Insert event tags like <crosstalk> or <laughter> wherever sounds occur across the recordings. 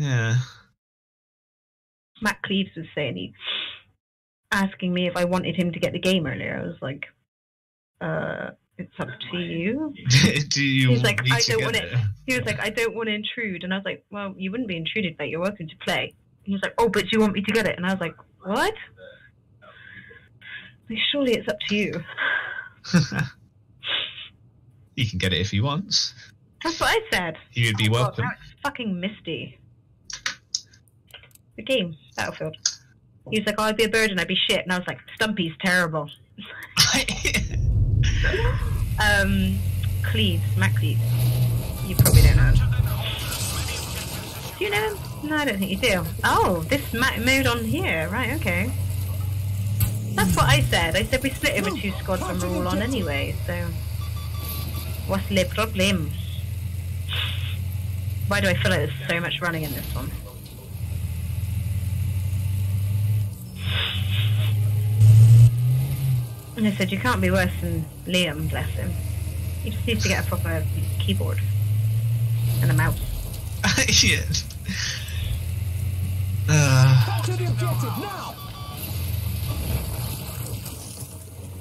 Yeah. Matt Cleves was saying he asking me if I wanted him to get the game earlier. I was like, uh, it's up to you. <laughs> Do you He's want like, I don't want it? it. He was like, I don't want to intrude, and I was like, well, you wouldn't be intruded, mate. You're welcome to play. He was like, oh, but do you want me to get it? And I was like, what? Like, surely it's up to you. <laughs> he can get it if he wants. That's what I said. He would be Oh, welcome. now it's fucking misty. The game, Battlefield. He was like, oh, I'd be a bird and I'd be shit. And I was like, Stumpy's terrible. <laughs> Um, Cleves, Matt Cleves. You probably don't know him. Do you know him? No, I don't think you do. Oh, this ma- mode on here. Right, okay. That's what I said. I said we split over two squads when we're all on anyway, so... What's the problem? Why do I feel like there's so much running in this one? And I said, you can't be worse than Liam, bless him. He just needs to get a proper keyboard and a mouse. <laughs> Shit. Uh, To the objective now!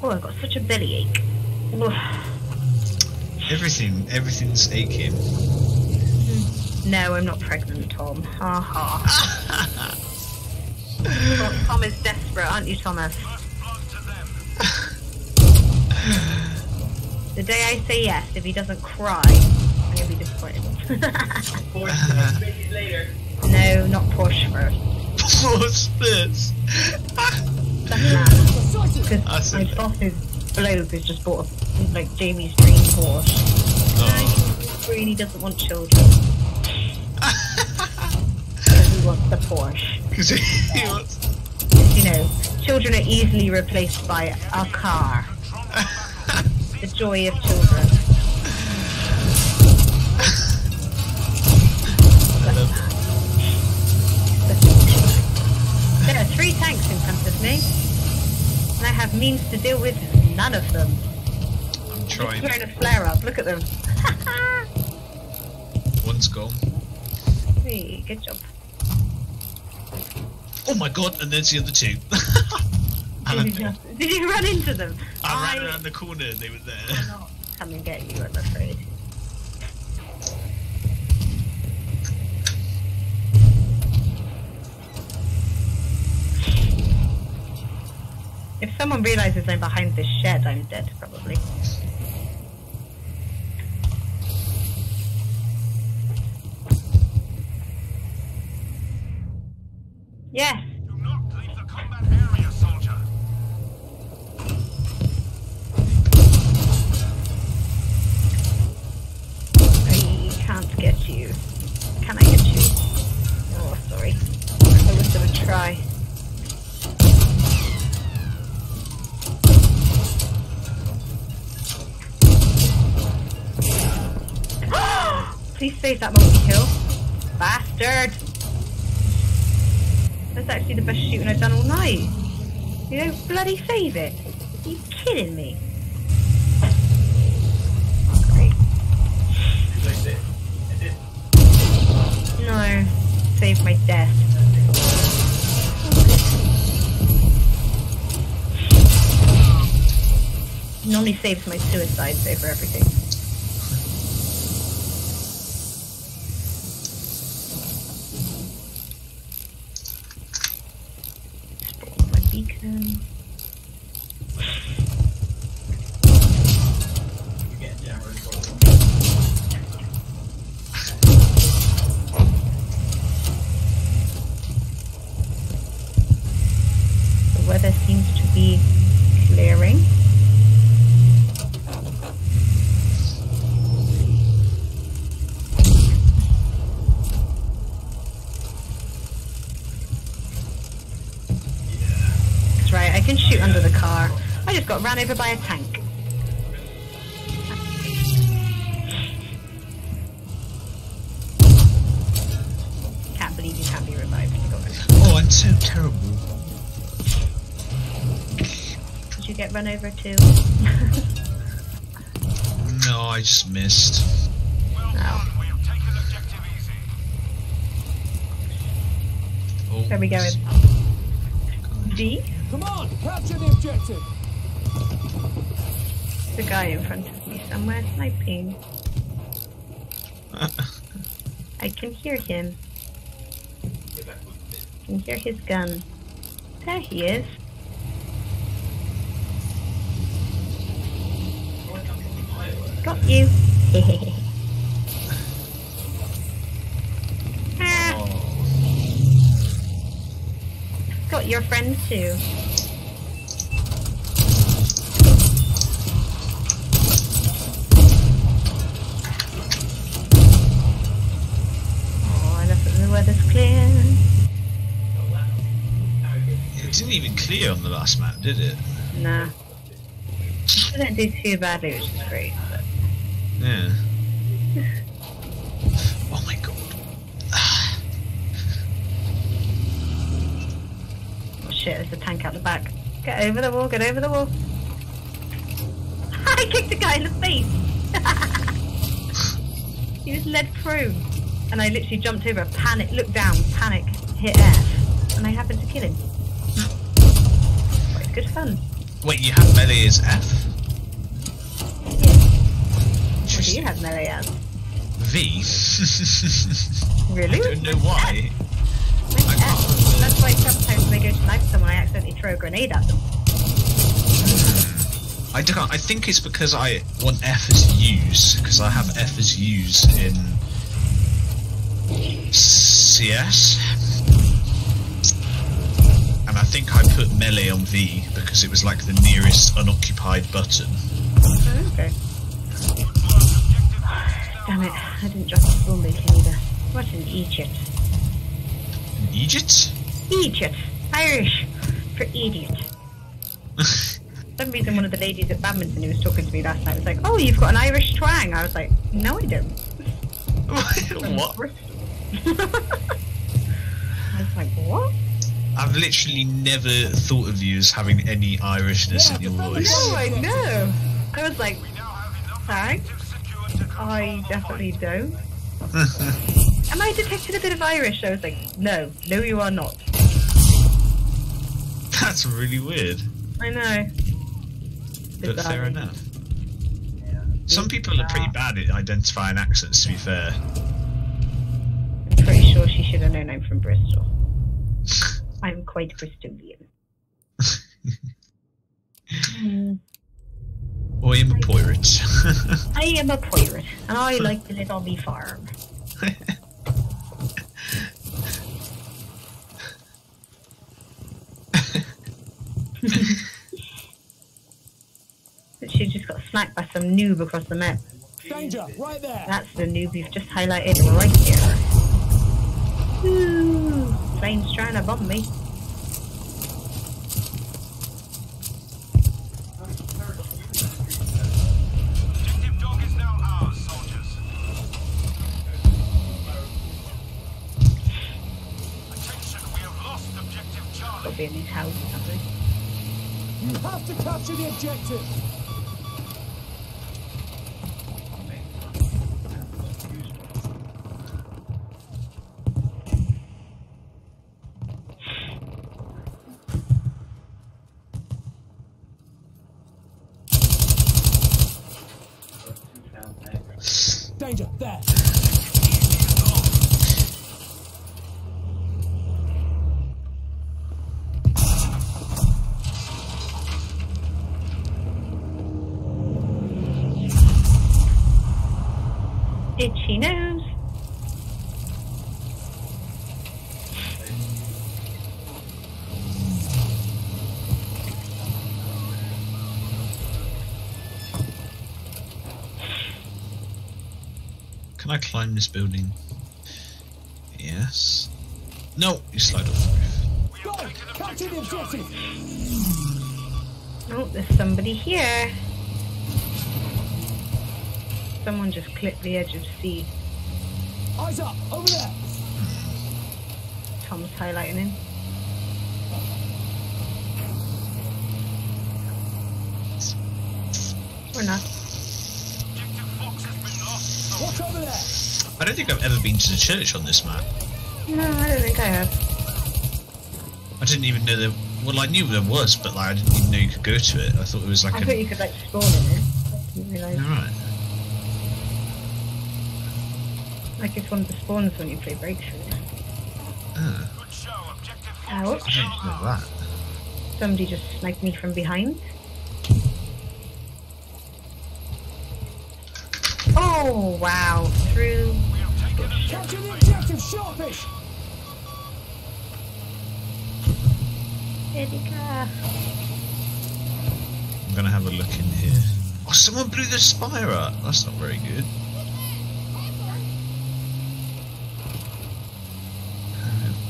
Oh, I've got such a bellyache. Ugh. everything, everything's aching. No, I'm not pregnant, Tom. Ha ha. <laughs> Tom, Tom is desperate, aren't you, Thomas? <sighs> The day I say yes, if he doesn't cry, I'm gonna be disappointed. <laughs> no, not Porsche first. What's this? Because <laughs> my boss's bloke has just bought a, like Jamie's dream Porsche. Oh. He really doesn't want children. He wants the Porsche. Because <laughs> he wants. you know, children are easily replaced by a car. The joy of children. There are three tanks in front of me, and I have means to deal with none of them. I'm Just trying. throwing a flare up. Look at them. <laughs> One's gone. hey, good job. Oh my god, and there's the other two. <laughs> Did you, just, did you run into them? I ran around the corner and they were there. cannot come and get you, I'm afraid. If someone realizes I'm behind this shed, I'm dead, probably. Save it. Are you kidding me? No. Save my death. Normally saves my suicide save for everything. Spawn my beacon. The weather seems to be clearing. That's right, I can shoot under the car. I just got ran over by a tank. Can't believe you can't be revived. You got it. Oh, I'm so terrible. Did you get run over too? <laughs> No, I just missed. Well No. done. We have taken objective easy. Where are we going? D? Come on, capture the objective. The guy in front of me somewhere sniping. <laughs> I can hear him. I can hear his gun. There he is. Got you. <laughs> Ah, oh. got your friend too. Oh, the weather's clear. It didn't even clear on the last map, did it? Nah. I didn't do too badly, which is great. But Yeah. Shit, there's a tank out the back. Get over the wall, get over the wall. <laughs> I kicked a guy in the face. <laughs> he was led through. And I literally jumped over, panic, looked down, panic, hit F, and I happened to kill him. But it's good fun. Wait, you have melee as F? What do you have melee as? V? <laughs> Really? I don't know why. Mine's F. That's why sometimes when I go to knife someone, I accidentally throw a grenade at them. I don't. I think it's because I want F as use because I have F as use in CS, and I think I put melee on V because it was like the nearest unoccupied button. Oh, okay. Damn it, I didn't drop a spoon bacon either. What an Egypt. In Egypt? Egypt! Irish! For idiot. For some reason one of the ladies at badminton who was talking to me last night was like, Oh, you've got an Irish twang. I was like, No I don't. <laughs> what? <laughs> I was like, What? I've literally never thought of you as having any Irishness in your voice. No, I know. I was like, Thanks. objectives secured to come I definitely don't. <laughs> Am I detecting a bit of Irish? I was like, No, no you are not. That's really weird, I know. but Bizarre. fair enough. Some people are pretty bad at identifying accents, to be fair. I'm pretty sure she should have known I'm from Bristol. <laughs> I'm quite Bristolian. <laughs> Hmm. <laughs> I am a pirate. I am a pirate, and I like to live on me farm. <laughs> She just got smacked by some noob across the map. Danger, right there. That's the noob you've just highlighted right here. Woo! Plane's trying to bomb me. To capture the objective. Danger, there. Itchy nose. Can I climb this building? Yes. No, you slide off the roof. Go, have taken capture the objective. Oh, there's somebody here. Someone just clipped the edge of C. Eyes up, over there. Tom's highlighting him. Or not. Objective Fox has been over there. I don't think I've ever been to the church on this map. No, I don't think I have. I didn't even know there. Well, I knew there was, but like I didn't even know you could go to it. I thought it was like I a. thought you could like spawn in it. I didn't realise. Alright. Like it's one of the spawns when you play Breakthrough. Ah, Good show. Objective Fox Ouch. I didn't know that. Somebody just sniped me from behind. Oh wow! Through. We have objective Capture the Beta. objective, sharpish! Edica. I'm gonna have a look in here. Oh, someone blew the spire up. That's not very good.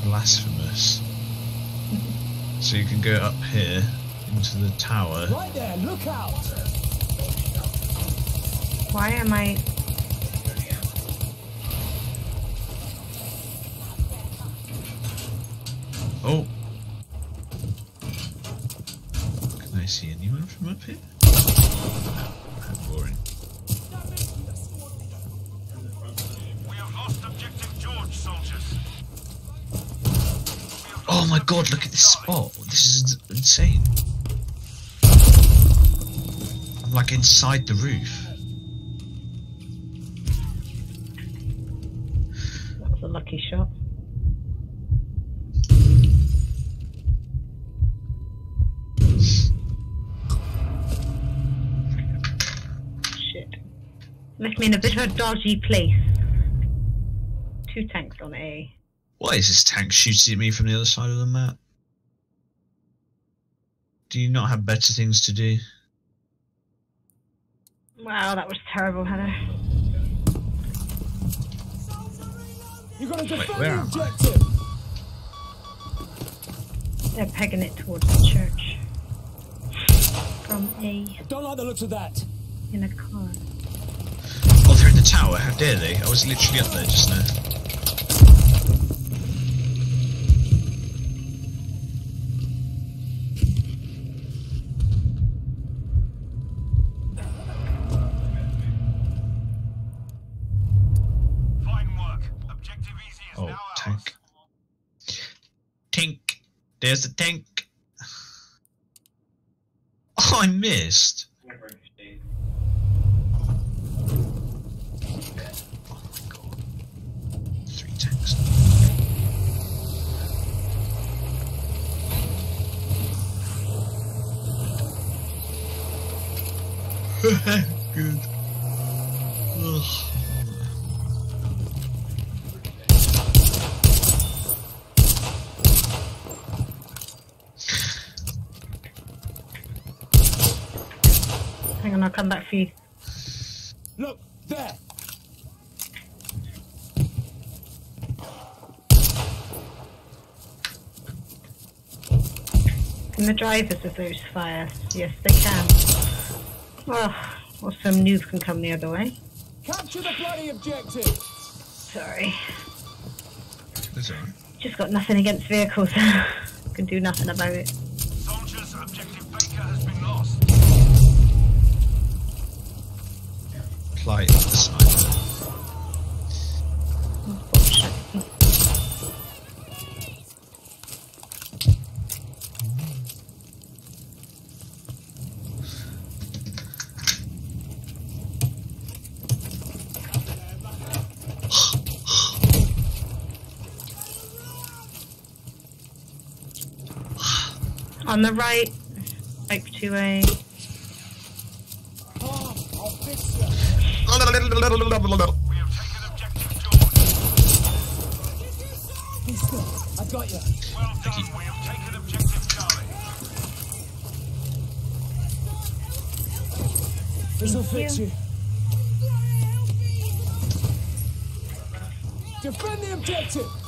Blasphemous. So you can go up here into the tower. Right there, look out! Why am I? Oh. Can I see anyone from up here? How boring. We have lost objective George, soldiers. Oh my god, look at this spot. This is insane. I'm like inside the roof. That was a lucky shot. Left me in a bit of a dodgy place. Two tanks on A. Why is this tank shooting at me from the other side of the map? Do you not have better things to do? Wow, that was terrible, Heather. You gotta defend where the am I? They're pegging it towards the church. From A Don't like the looks of that. in a car. The tower. How dare they? I was literally up there just now. Fine work. Objective easy is Oh, now tank. Tink. There's a tank. <sighs> Oh, I missed. Oh my god. Three tanks. <laughs> Good. Ugh. Hang on, I'll come back for you. Look, there! Can the drivers of those fire? Yes, they can. Well, or some noob can come the other way. Capture the bloody objective! Sorry. That's alright. Just got nothing against vehicles. <laughs> can do nothing about it. Soldiers, objective Baker has been lost. Plight On the right, type 2A. Oh, I'll fix you! We have taken objective George. I got you. Well done. We have taken objective Charlie. This'll fix you. you. Defend the objective!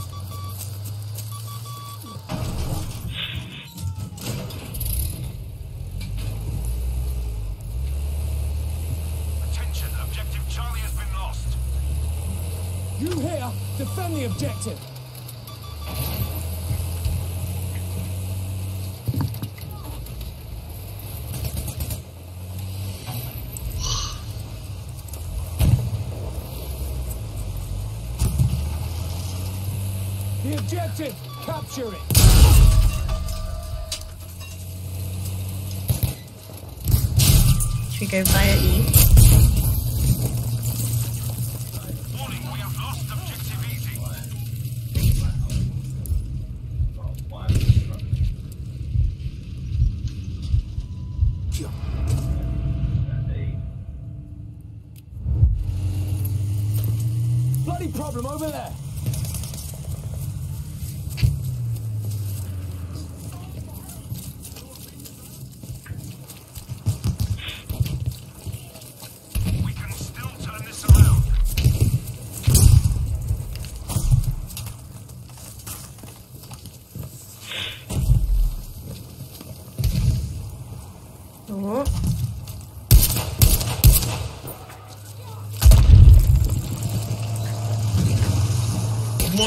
objective. The objective, capture it. Should we go via E?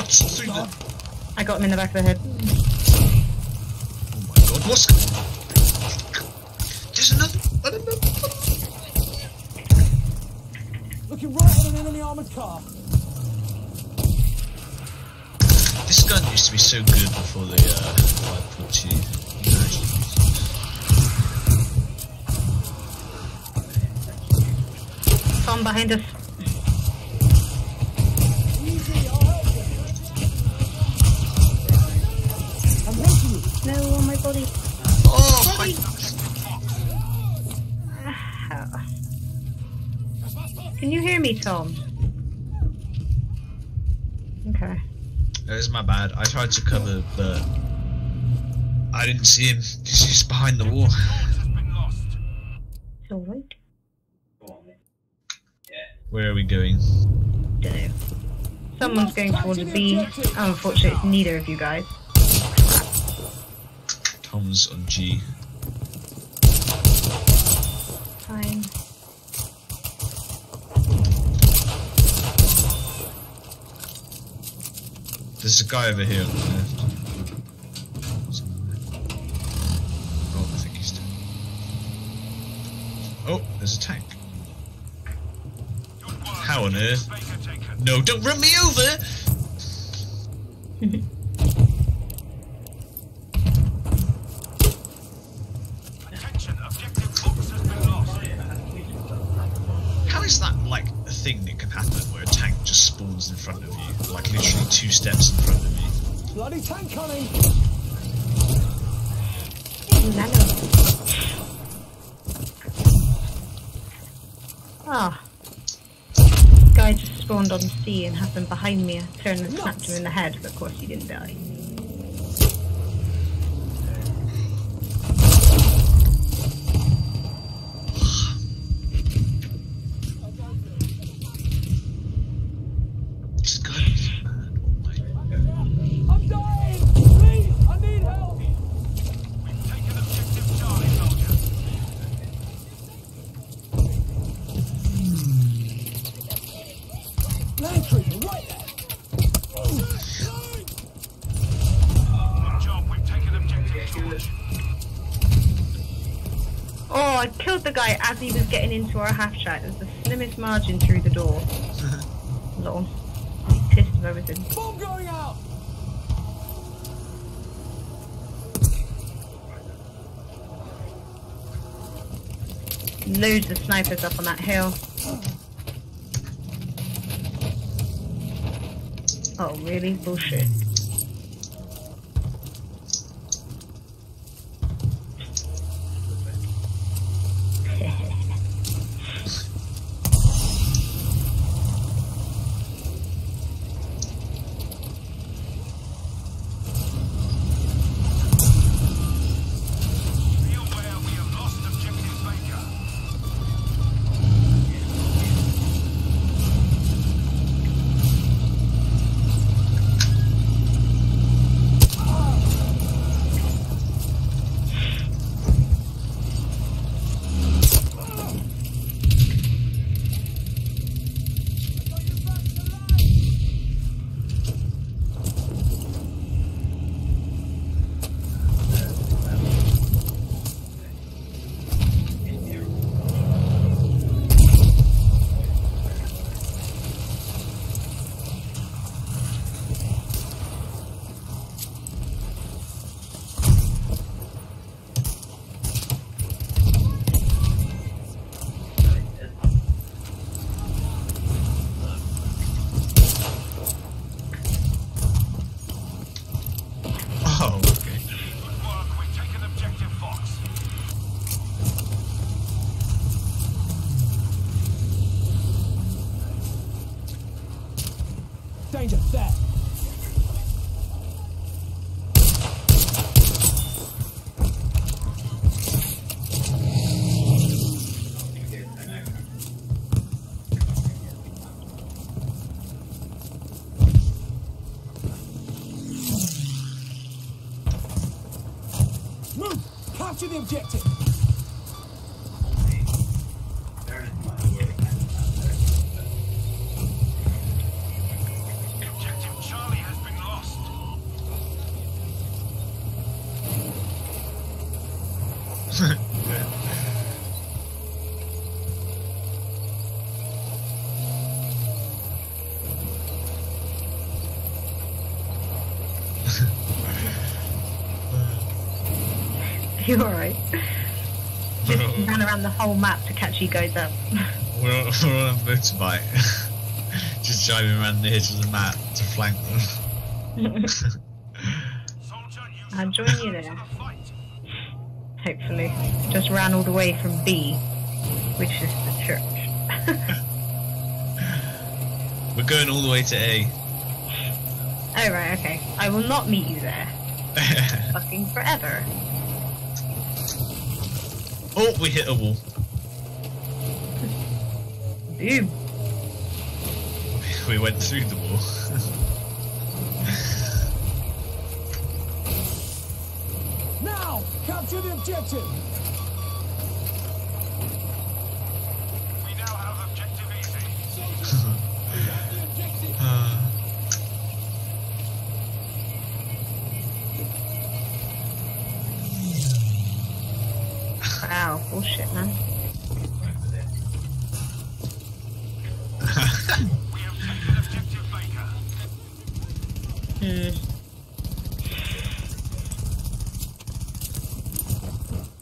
What? Through the... I got him in the back of the head. Oh my god, what's... There's another... another... Looking right at an enemy armored car. This gun used to be so good before the uh, 5.2 Tom behind us. Can you hear me, Tom? Okay. That is my bad. I tried to cover, but I didn't see him. <laughs> He's just behind the wall. George has been lost. It's alright. Where are we going? Dunno. Someone's going towards B. Oh, unfortunately, it's neither of you guys. Tom's on G. There's a guy over here on the left. Oh, I think he's dead. Oh, there's a tank. How on earth? No, don't run me over! <laughs> front of you? Like literally two steps in front of you. Bloody tank coming. Nano. Ah. Guy just spawned on C and happened behind me. I turned and snapped him in the head, but of course he didn't die. I killed the guy as he was getting into our half track. It was the slimmest margin through the door. <laughs> Lol. Pissed of everything. Bomb going out. Loads of snipers up on that hill. Oh, really? Bullshit. Danger. There. Move! Capture the! Objective Charlie has been lost. <laughs> You alright? <laughs> Just ran around the whole map to catch you guys up. <laughs> We're on, we're on a motorbike. Just driving around the edge of the map to flank them. I'll join you there. for the fight. Hopefully. Just ran all the way from B, which is the church. We're going all the way to A. oh right, okay. I will not meet you there. Fucking forever. Oh, we hit a wall. Boom. We went through the wall. Now! Capture the objective! We now have objective easy. Uh, Wow, bullshit, man. We have taken objective Baker. Hmm.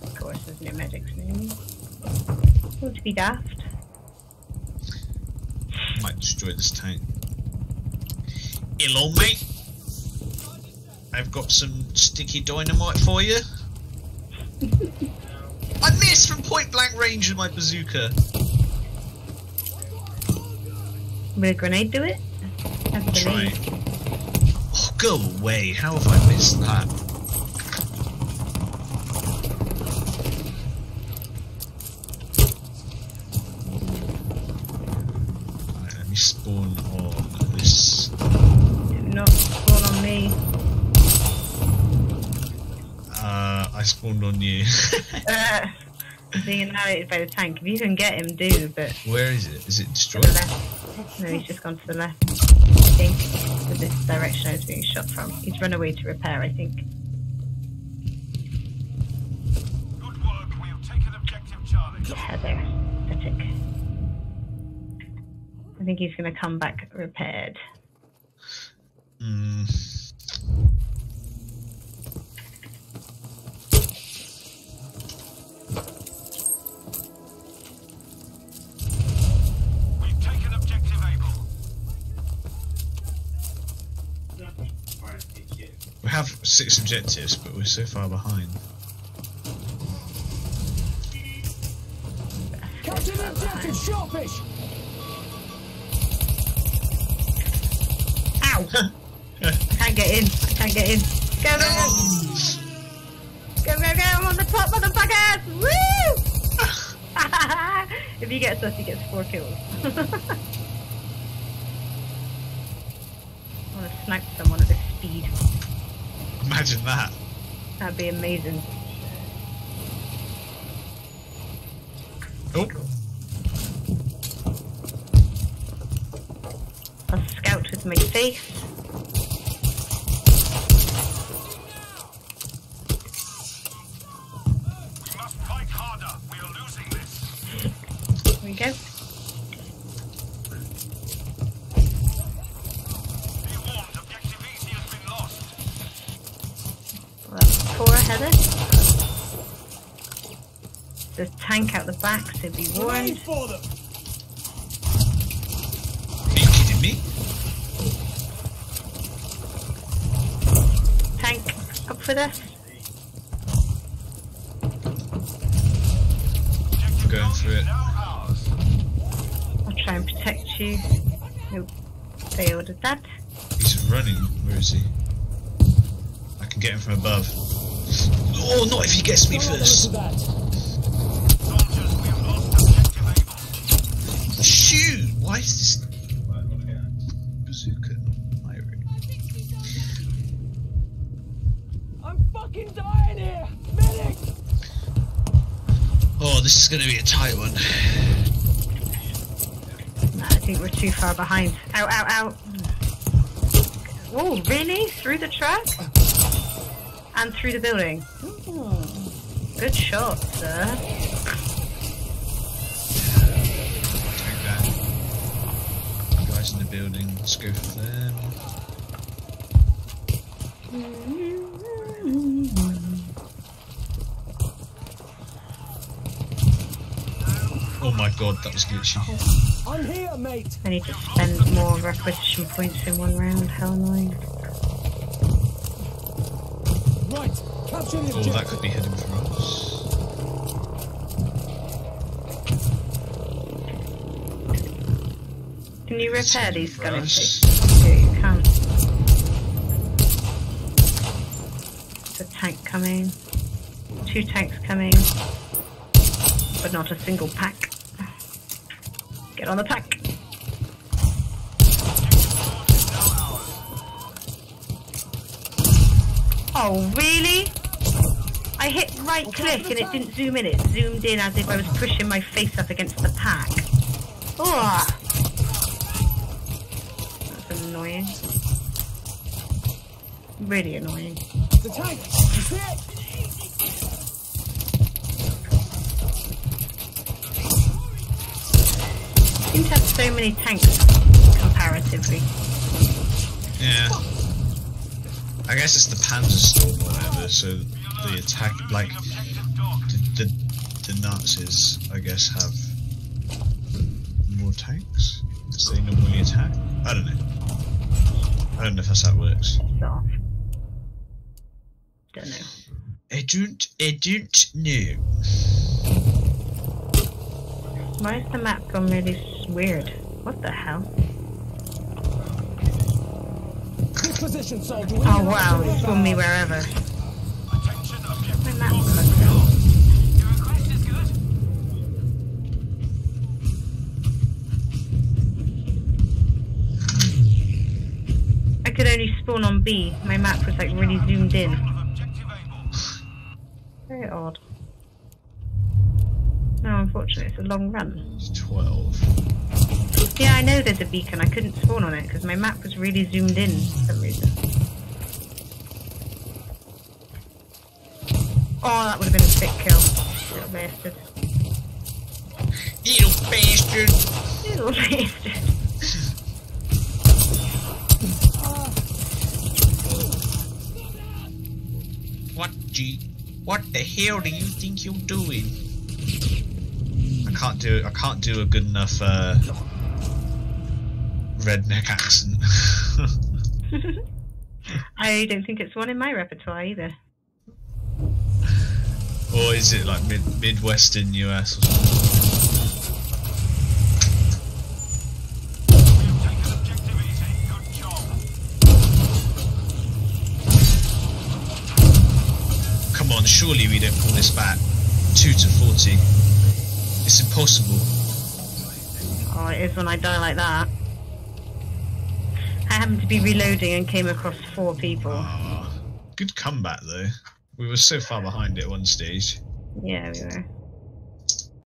Of course, there's no medics near Would be daft. might destroy this tank. Hello, mate. I've got some sticky dynamite for you. Range with my bazooka. Will a grenade do it? I Try. Oh, go away. How have I missed that? Right, let me spawn on this. Not spawn on me. Uh, I spawned on you. <laughs> <laughs> Uh, being annihilated by the tank. If you can get him, do, but Where is it? Is it destroyed? No, he's just gone to the left. I think. To this direction I was being shot from. He's run away to repair, I think. Good work. We have taken objective Charlie. Yeah, there. Pathetic. I think he's going to come back repaired. Mm. Six objectives, but we're so far behind. Capture the objective, sharpish! Ow! I <laughs> can't get in. I can't get in. Go, go, go! Go, go, go! I'm on the top, motherfuckers! Woo! <laughs> if he gets us, he gets four kills. <laughs> I want to snipe someone at this speed. Imagine that. That'd be amazing. Oh, I'll scout with my face. That's four ahead of us. There's tank out the back, so be Grenade warned. for them! are you kidding me? Tank up for this. Objective Going through it. I'll try and protect you. Nope. They ordered that. He's running. Where is he? I can get him from above. Oh, not if he gets me Don't have a first. look at that. Soldiers, we have lost objective Able. Shoot! Why is this bazooka not firing? I'm fucking dying here! Medic! Oh, this is going to be a tight one. I think we're too far behind. Out, out, out. Oh, really? Through the truck? And through the building? Hmm. Good shot, sir. Take that. Guys in the building. Let's go for them. Oh my god, that was glitchy. I'm here, mate! I need to spend more requisition points in one round. How annoying. Right, capture the Oh, that could be heading for us. Can you repair these for gun Yeah, you can. There's a tank coming. Two tanks coming. But not a single pack. Get on the pack. Oh, really? I hit right click and it didn't zoom in. It zoomed in as if I was pushing my face up against the pack. Ugh. That's annoying. Really annoying. The tank! You see it? Seem to have so many tanks comparatively. Yeah. I guess it's the Panzer Storm or whatever, so the attack, like, the, the, the Nazis, I guess, have more tanks? Because they normally attack? I don't know. I don't know if that's how it works. Don't know. I don't, I don't know. Why is the map gone really weird? What the hell? Good position, soldier. Oh wow, to it's move me wherever. Attention, objective. My map fucked up. Your request is good. I could only spawn on B. My map was like really zoomed in. Of objective Able. Very odd. No, unfortunately, it's a long run. It's 12. Yeah, I know there's a beacon. I couldn't spawn on it because my map was really zoomed in for some reason. Oh, that would have been a sick kill. Little bastard. Little bastard! Little <laughs> bastard. What, G? What the hell do you think you're doing? I can't do I can't do a good enough uh, redneck accent. <laughs> I don't think it's one in my repertoire either. or is it like mid Midwestern US or something? We have taken objective easy. Good job. Come on, surely we don't pull this back. Two to forty. It's impossible. Oh, it is when I die like that. I happened to be reloading and came across four people. Ah, good comeback though. We were so far behind at one stage. Yeah, we were.